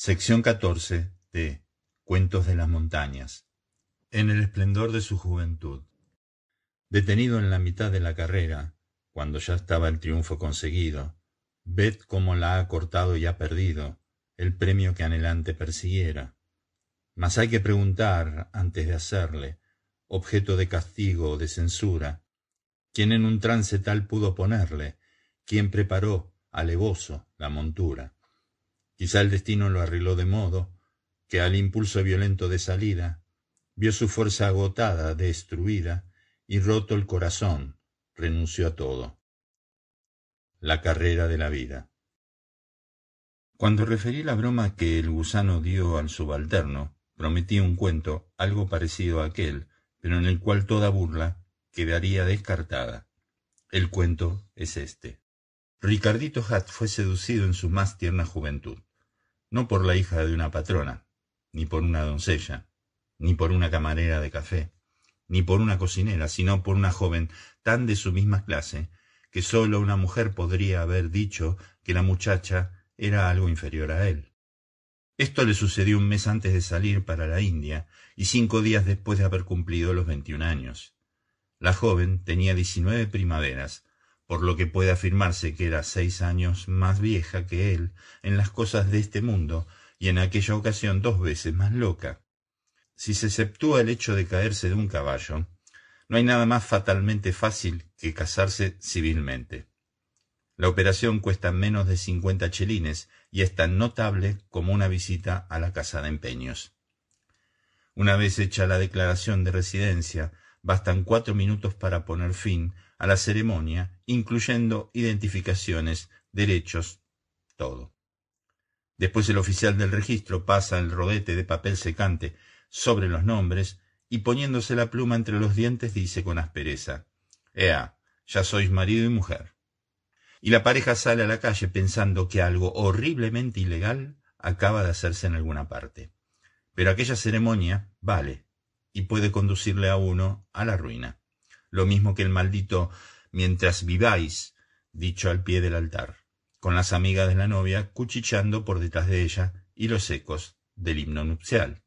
Sección 14 de Cuentos de las Montañas. En el esplendor de su juventud. Detenido en la mitad de la carrera, cuando ya estaba el triunfo conseguido, ved cómo la ha cortado y ha perdido el premio que anhelante persiguiera. Mas hay que preguntar, antes de hacerle, objeto de castigo o de censura, quién en un trance tal pudo ponerle, quién preparó, alevoso, la montura. Quizá el destino lo arregló de modo que al impulso violento de salida vio su fuerza agotada, destruida, y roto el corazón, renunció a todo. La carrera de la vida. Cuando referí la broma que el gusano dio al subalterno, prometí un cuento algo parecido a aquel, pero en el cual toda burla quedaría descartada. El cuento es este. Ricardito Hat fue seducido en su más tierna juventud no por la hija de una patrona, ni por una doncella, ni por una camarera de café, ni por una cocinera, sino por una joven tan de su misma clase, que sólo una mujer podría haber dicho que la muchacha era algo inferior a él. Esto le sucedió un mes antes de salir para la India y cinco días después de haber cumplido los veintiún años. La joven tenía diecinueve primaveras, por lo que puede afirmarse que era seis años más vieja que él en las cosas de este mundo y en aquella ocasión dos veces más loca. Si se exceptúa el hecho de caerse de un caballo, no hay nada más fatalmente fácil que casarse civilmente. La operación cuesta menos de cincuenta chelines y es tan notable como una visita a la casa de empeños. Una vez hecha la declaración de residencia, bastan cuatro minutos para poner fin a la ceremonia, incluyendo identificaciones, derechos, todo. Después el oficial del registro pasa el rodete de papel secante sobre los nombres y poniéndose la pluma entre los dientes dice con aspereza Ea, ya sois marido y mujer. Y la pareja sale a la calle pensando que algo horriblemente ilegal acaba de hacerse en alguna parte. Pero aquella ceremonia vale y puede conducirle a uno a la ruina lo mismo que el maldito mientras viváis, dicho al pie del altar, con las amigas de la novia cuchicheando por detrás de ella y los ecos del himno nupcial.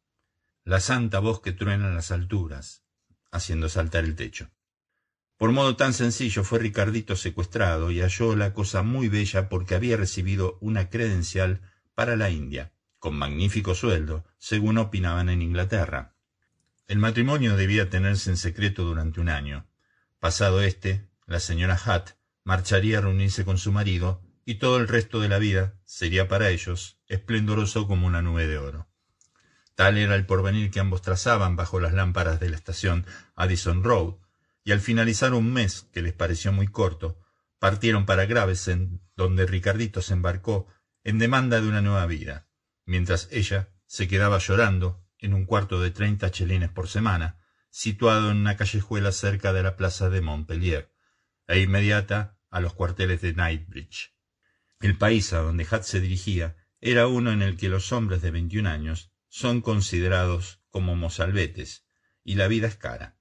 La santa voz que truena en las alturas, haciendo saltar el techo. Por modo tan sencillo fue Ricardito secuestrado y halló la cosa muy bella porque había recibido una credencial para la India, con magnífico sueldo, según opinaban en Inglaterra. El matrimonio debía tenerse en secreto durante un año, Pasado este, la señora Hutt marcharía a reunirse con su marido y todo el resto de la vida sería para ellos esplendoroso como una nube de oro. Tal era el porvenir que ambos trazaban bajo las lámparas de la estación Addison Road, y al finalizar un mes que les pareció muy corto, partieron para Gravesend, donde Ricardito se embarcó en demanda de una nueva vida, mientras ella se quedaba llorando en un cuarto de treinta chelines por semana, situado en una callejuela cerca de la plaza de Montpellier, e inmediata a los cuarteles de Knightsbridge. El país a donde Hutt se dirigía era uno en el que los hombres de veintiún años son considerados como mozalbetes, y la vida es cara.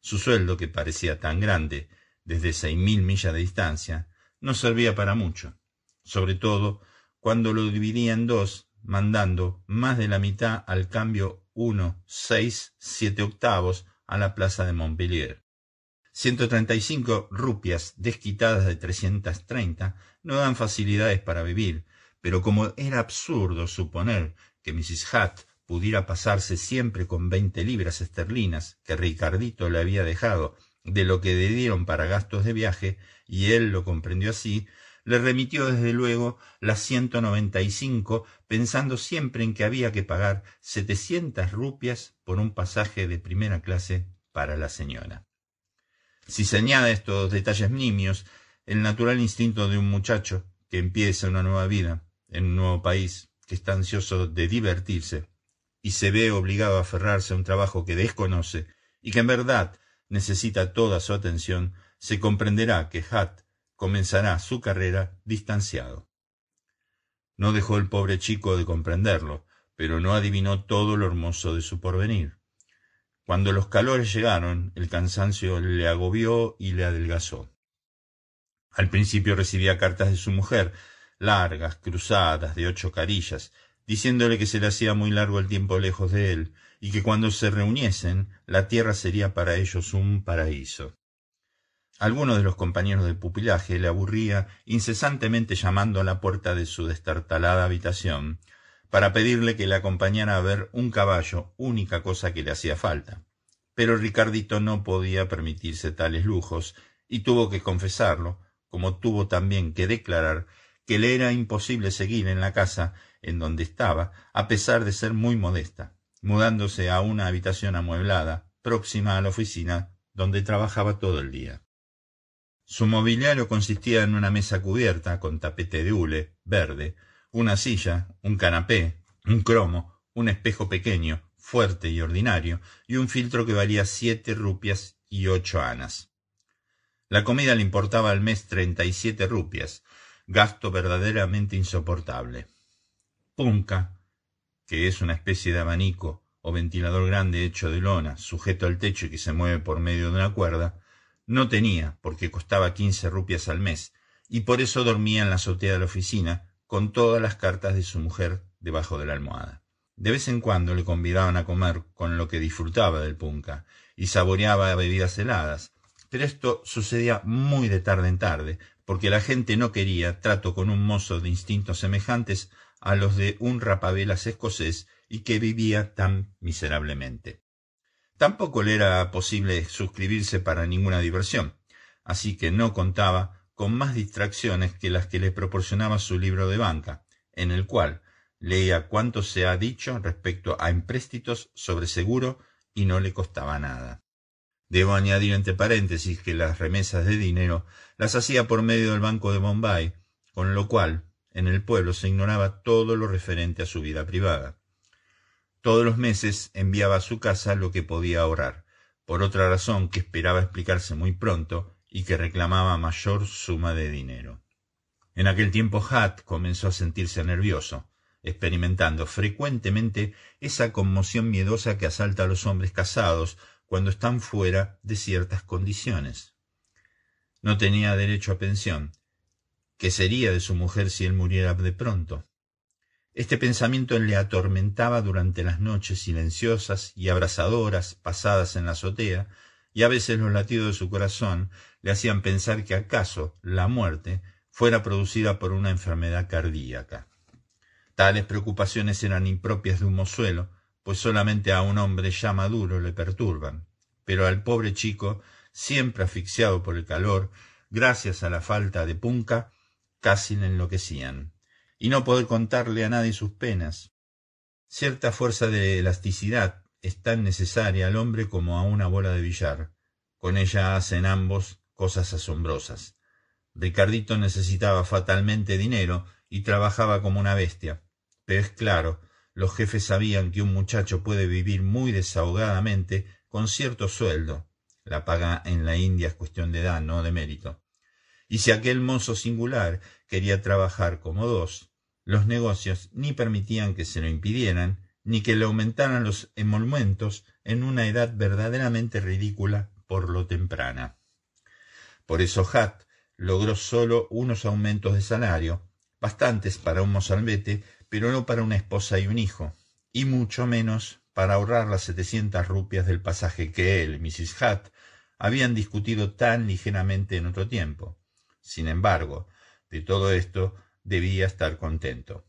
Su sueldo, que parecía tan grande desde seis mil millas de distancia, no servía para mucho, sobre todo cuando lo dividía en dos, mandando más de la mitad al cambio uno, seis, siete octavos a la plaza de Montpellier. Ciento treinta y cinco rupias desquitadas de trescientas treinta no dan facilidades para vivir, pero como era absurdo suponer que Mrs. Hutt pudiera pasarse siempre con veinte libras esterlinas que Ricardito le había dejado de lo que le dieron para gastos de viaje, y él lo comprendió así, le remitió desde luego las ciento noventa y cinco, pensando siempre en que había que pagar setecientas rupias por un pasaje de primera clase para la señora. Si se añade estos detalles nimios, el natural instinto de un muchacho que empieza una nueva vida en un nuevo país, que está ansioso de divertirse, y se ve obligado a aferrarse a un trabajo que desconoce y que en verdad necesita toda su atención, se comprenderá que Hat comenzará su carrera distanciado. No dejó el pobre chico de comprenderlo, pero no adivinó todo lo hermoso de su porvenir. Cuando los calores llegaron, el cansancio le agobió y le adelgazó. Al principio recibía cartas de su mujer, largas, cruzadas, de ocho carillas, diciéndole que se le hacía muy largo el tiempo lejos de él, y que cuando se reuniesen la tierra sería para ellos un paraíso. Alguno de los compañeros de pupilaje le aburría incesantemente llamando a la puerta de su destartalada habitación para pedirle que le acompañara a ver un caballo, única cosa que le hacía falta. Pero Ricardito no podía permitirse tales lujos y tuvo que confesarlo, como tuvo también que declarar que le era imposible seguir en la casa en donde estaba, a pesar de ser muy modesta, mudándose a una habitación amueblada, próxima a la oficina, donde trabajaba todo el día. Su mobiliario consistía en una mesa cubierta con tapete de hule verde, una silla, un canapé, un cromo, un espejo pequeño, fuerte y ordinario, y un filtro que valía siete rupias y ocho anas. La comida le importaba al mes treinta y siete rupias, gasto verdaderamente insoportable. Punca, que es una especie de abanico o ventilador grande hecho de lona, sujeto al techo y que se mueve por medio de una cuerda, no tenía, porque costaba quince rupias al mes, y por eso dormía en la azotea de la oficina, con todas las cartas de su mujer debajo de la almohada. De vez en cuando le convidaban a comer con lo que disfrutaba del punca, y saboreaba bebidas heladas, pero esto sucedía muy de tarde en tarde, porque la gente no quería trato con un mozo de instintos semejantes a los de un rapavelas escocés y que vivía tan miserablemente. Tampoco le era posible suscribirse para ninguna diversión, así que no contaba con más distracciones que las que le proporcionaba su libro de banca, en el cual leía cuanto se ha dicho respecto a empréstitos sobre seguro y no le costaba nada. Debo añadir entre paréntesis que las remesas de dinero las hacía por medio del Banco de Bombay, con lo cual en el pueblo se ignoraba todo lo referente a su vida privada. Todos los meses enviaba a su casa lo que podía ahorrar, por otra razón que esperaba explicarse muy pronto y que reclamaba mayor suma de dinero. En aquel tiempo Hat comenzó a sentirse nervioso, experimentando frecuentemente esa conmoción miedosa que asalta a los hombres casados cuando están fuera de ciertas condiciones. No tenía derecho a pensión. ¿Qué sería de su mujer si él muriera de pronto? Este pensamiento le atormentaba durante las noches silenciosas y abrasadoras pasadas en la azotea, y a veces los latidos de su corazón le hacían pensar que acaso la muerte fuera producida por una enfermedad cardíaca. Tales preocupaciones eran impropias de un mozuelo, pues solamente a un hombre ya maduro le perturban, pero al pobre chico, siempre asfixiado por el calor, gracias a la falta de punca, casi le enloquecían y no poder contarle a nadie sus penas. Cierta fuerza de elasticidad es tan necesaria al hombre como a una bola de billar. Con ella hacen ambos cosas asombrosas. Ricardito necesitaba fatalmente dinero y trabajaba como una bestia. Pero es claro, los jefes sabían que un muchacho puede vivir muy desahogadamente con cierto sueldo. La paga en la India es cuestión de edad, no de mérito. Y si aquel mozo singular quería trabajar como dos, los negocios ni permitían que se lo impidieran, ni que le aumentaran los emolumentos en una edad verdaderamente ridícula por lo temprana. Por eso Hat logró sólo unos aumentos de salario, bastantes para un mozalbete, pero no para una esposa y un hijo, y mucho menos para ahorrar las setecientas rupias del pasaje que él Mrs. Hat habían discutido tan ligeramente en otro tiempo. Sin embargo, de todo esto debía estar contento.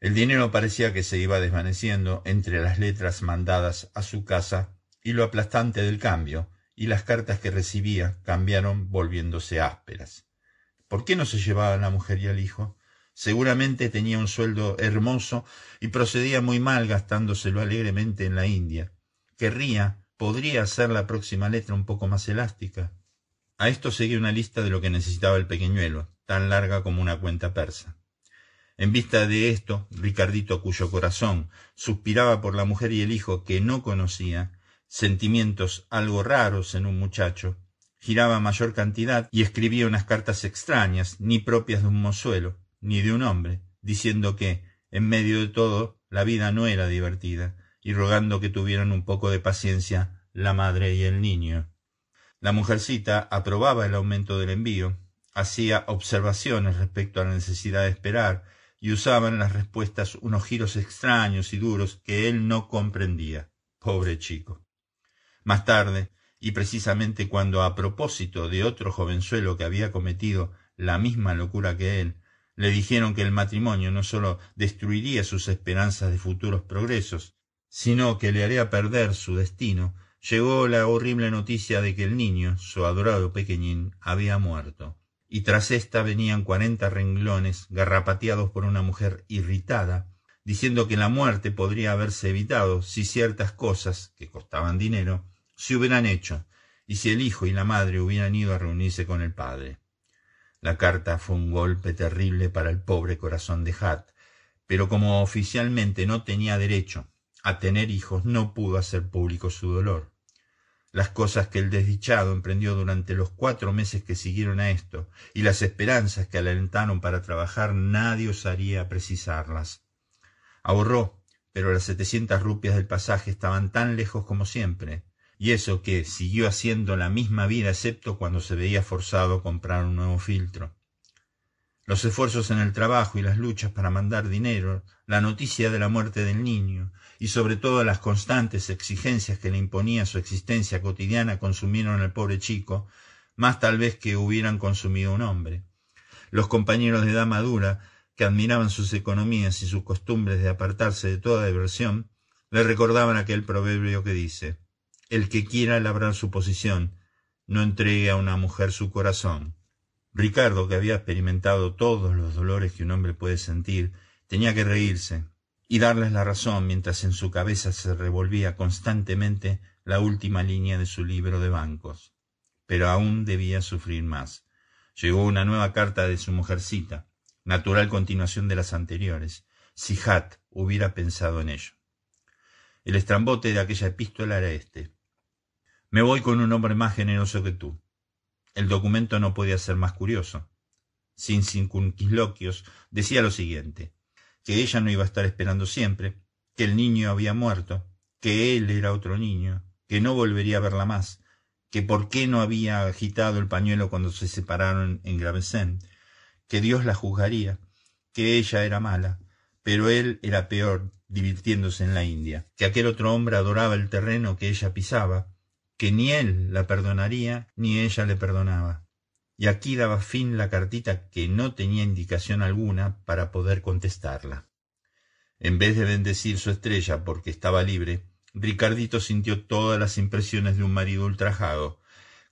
El dinero parecía que se iba desvaneciendo entre las letras mandadas a su casa y lo aplastante del cambio, y las cartas que recibía cambiaron volviéndose ásperas. ¿Por qué no se llevaba a la mujer y al hijo? Seguramente tenía un sueldo hermoso y procedía muy mal gastándoselo alegremente en la India. Querría, podría hacer la próxima letra un poco más elástica. A esto seguía una lista de lo que necesitaba el pequeñuelo, tan larga como una cuenta persa. En vista de esto, Ricardito, cuyo corazón suspiraba por la mujer y el hijo que no conocía, sentimientos algo raros en un muchacho, giraba mayor cantidad y escribía unas cartas extrañas, ni propias de un mozuelo, ni de un hombre, diciendo que, en medio de todo, la vida no era divertida, y rogando que tuvieran un poco de paciencia la madre y el niño. La mujercita aprobaba el aumento del envío, hacía observaciones respecto a la necesidad de esperar y usaban las respuestas unos giros extraños y duros que él no comprendía. Pobre chico. Más tarde, y precisamente cuando a propósito de otro jovenzuelo que había cometido la misma locura que él, le dijeron que el matrimonio no sólo destruiría sus esperanzas de futuros progresos, sino que le haría perder su destino, llegó la horrible noticia de que el niño, su adorado pequeñín, había muerto, y tras ésta venían cuarenta renglones garrapateados por una mujer irritada, diciendo que la muerte podría haberse evitado si ciertas cosas, que costaban dinero, se hubieran hecho, y si el hijo y la madre hubieran ido a reunirse con el padre. La carta fue un golpe terrible para el pobre corazón de Hat, pero como oficialmente no tenía derecho a tener hijos, no pudo hacer público su dolor. Las cosas que el desdichado emprendió durante los cuatro meses que siguieron a esto, y las esperanzas que alentaron para trabajar, nadie osaría precisarlas. Ahorró, pero las setecientas rupias del pasaje estaban tan lejos como siempre, y eso que siguió haciendo la misma vida excepto cuando se veía forzado a comprar un nuevo filtro. Los esfuerzos en el trabajo y las luchas para mandar dinero, la noticia de la muerte del niño y sobre todo las constantes exigencias que le imponía su existencia cotidiana consumieron al pobre chico, más tal vez que hubieran consumido un hombre. Los compañeros de edad madura, que admiraban sus economías y sus costumbres de apartarse de toda diversión, le recordaban aquel proverbio que dice el que quiera labrar su posición, no entregue a una mujer su corazón. Ricardo, que había experimentado todos los dolores que un hombre puede sentir, tenía que reírse y darles la razón mientras en su cabeza se revolvía constantemente la última línea de su libro de bancos. Pero aún debía sufrir más. Llegó una nueva carta de su mujercita, natural continuación de las anteriores, si Hat hubiera pensado en ello. El estrambote de aquella epístola era este. Me voy con un hombre más generoso que tú. El documento no podía ser más curioso. Sin circunquiloquios, decía lo siguiente, que ella no iba a estar esperando siempre, que el niño había muerto, que él era otro niño, que no volvería a verla más, que por qué no había agitado el pañuelo cuando se separaron en Gravesend, que Dios la juzgaría, que ella era mala, pero él era peor divirtiéndose en la India, que aquel otro hombre adoraba el terreno que ella pisaba, que ni él la perdonaría ni ella le perdonaba. Y aquí daba fin la cartita que no tenía indicación alguna para poder contestarla. En vez de bendecir su estrella porque estaba libre, Ricardito sintió todas las impresiones de un marido ultrajado,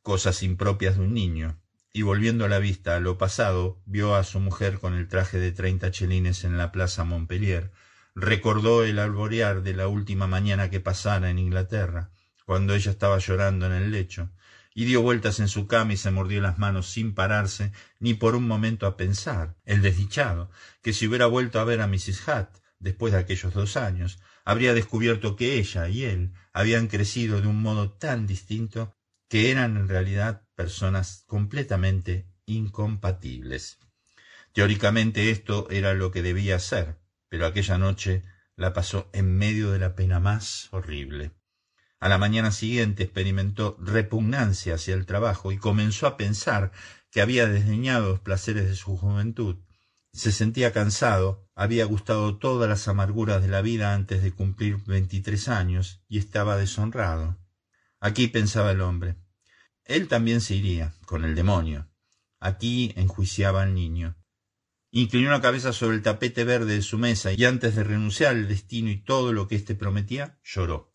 cosas impropias de un niño, y volviendo la vista a lo pasado, vio a su mujer con el traje de treinta chelines en la plaza Montpellier, recordó el alborear de la última mañana que pasara en Inglaterra, cuando ella estaba llorando en el lecho, y dio vueltas en su cama y se mordió las manos sin pararse ni por un momento a pensar, el desdichado, que si hubiera vuelto a ver a Mrs. Hutt después de aquellos dos años, habría descubierto que ella y él habían crecido de un modo tan distinto que eran en realidad personas completamente incompatibles. Teóricamente esto era lo que debía ser, pero aquella noche la pasó en medio de la pena más horrible. A la mañana siguiente experimentó repugnancia hacia el trabajo y comenzó a pensar que había desdeñado los placeres de su juventud. Se sentía cansado, había gustado todas las amarguras de la vida antes de cumplir veintitrés años y estaba deshonrado. Aquí pensaba el hombre. Él también se iría, con el demonio. Aquí enjuiciaba al niño. Inclinó la cabeza sobre el tapete verde de su mesa y antes de renunciar al destino y todo lo que éste prometía, lloró.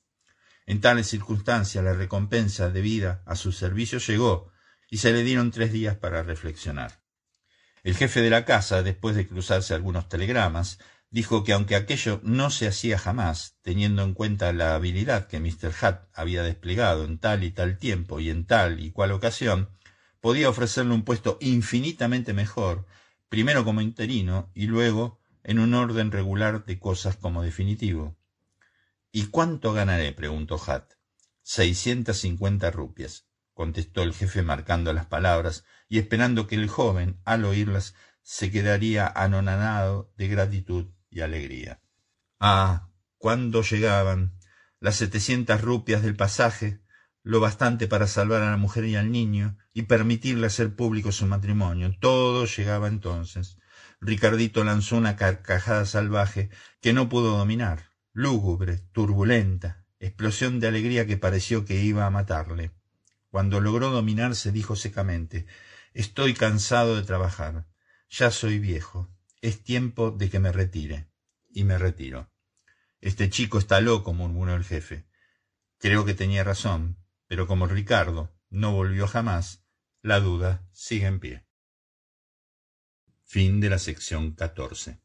En tales circunstancias la recompensa debida a su servicio llegó y se le dieron tres días para reflexionar. El jefe de la casa, después de cruzarse algunos telegramas, dijo que aunque aquello no se hacía jamás, teniendo en cuenta la habilidad que Mr. Hutt había desplegado en tal y tal tiempo y en tal y cual ocasión, podía ofrecerle un puesto infinitamente mejor, primero como interino y luego en un orden regular de cosas como definitivo. ¿Y cuánto ganaré? preguntó Hat. Seiscientas cincuenta rupias, contestó el jefe marcando las palabras y esperando que el joven, al oírlas, se quedaría anonadado de gratitud y alegría. Ah, cuándo llegaban las setecientas rupias del pasaje, lo bastante para salvar a la mujer y al niño y permitirle hacer público su matrimonio. Todo llegaba entonces. Ricardito lanzó una carcajada salvaje que no pudo dominar, lúgubre, turbulenta, explosión de alegría que pareció que iba a matarle. Cuando logró dominarse dijo secamente Estoy cansado de trabajar. Ya soy viejo. Es tiempo de que me retire. Y me retiro. Este chico está loco, murmuró el jefe. Creo que tenía razón, pero como Ricardo no volvió jamás, la duda sigue en pie. Fin de la sección 14.